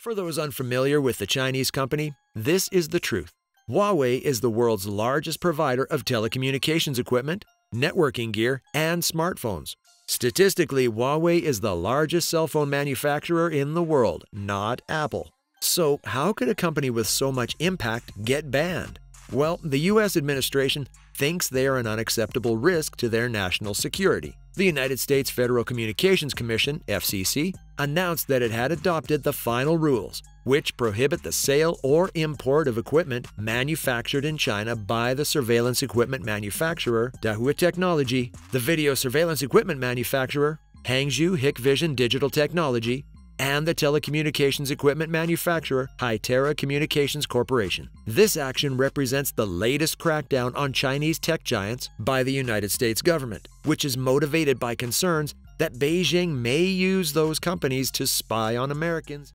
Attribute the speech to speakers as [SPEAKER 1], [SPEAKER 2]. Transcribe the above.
[SPEAKER 1] For those unfamiliar with the Chinese company, this is the truth. Huawei is the world's largest provider of telecommunications equipment, networking gear, and smartphones. Statistically, Huawei is the largest cell phone manufacturer in the world, not Apple. So, how could a company with so much impact get banned? Well, the U.S. administration thinks they are an unacceptable risk to their national security. The United States Federal Communications Commission, FCC, announced that it had adopted the final rules, which prohibit the sale or import of equipment manufactured in China by the surveillance equipment manufacturer Dahua Technology, the video surveillance equipment manufacturer Hangzhou Hikvision Digital Technology, and the telecommunications equipment manufacturer Hytera Communications Corporation. This action represents the latest crackdown on Chinese tech giants by the United States government, which is motivated by concerns that Beijing may use those companies to spy on Americans